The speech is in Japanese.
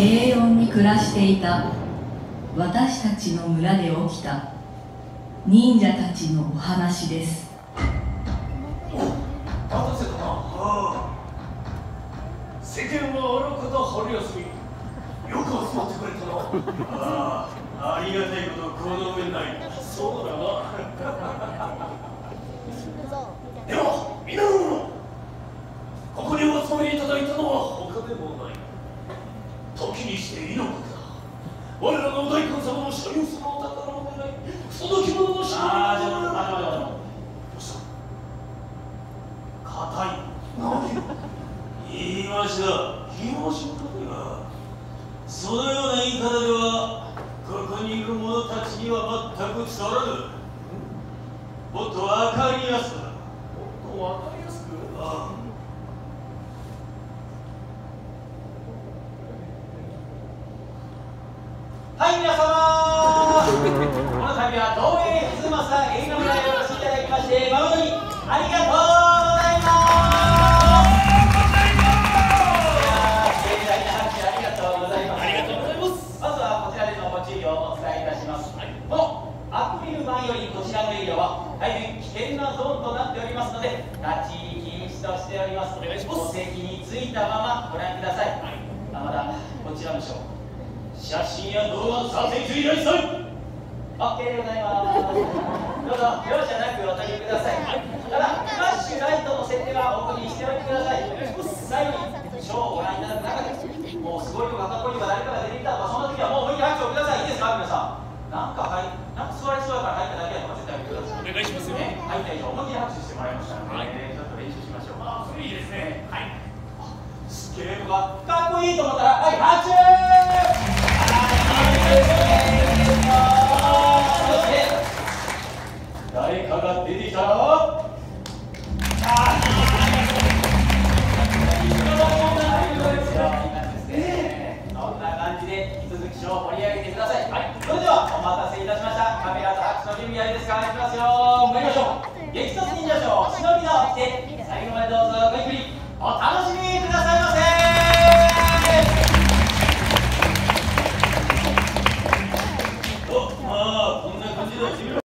平穏に暮らしていた私たちの村で起きた忍者たちのお話です。待たせたな世間はあること春休みよく集まってくれたなありがたいことこの上ないそうだなでも皆の者ここにお集まりいただいたのは他でもない時にして猪木だ我らの大官様の所有するお宝の狙いその着物の品ああちょっと待て待て待てどうした硬い何言いました言いましたがそのような言い方ではここにいる者たちには全く伝わらぬ。もっと分かりやすくもっと分かりやすく？ああ。はい皆様こちらのエリアは大変危険なゾーンとなっておりますので立ち入り禁止としておりますお席についたままご覧ください、あまだこちらの章写真や動画の撮影中いらっしゃい OK でございます。どうぞ容赦なくお取りください。ただですねはい。すげえとかかっこい。い。と思ったらはい。拍手そして誰かが出てきたら盛り上げてください、はい、それではお待たせい。たしましたカメラと拍手の準備はい。い。ですかい。きますよ参りましょう激突忍者ショー忍びの来て最後までどうぞごゆっく